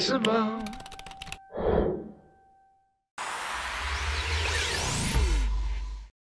什么？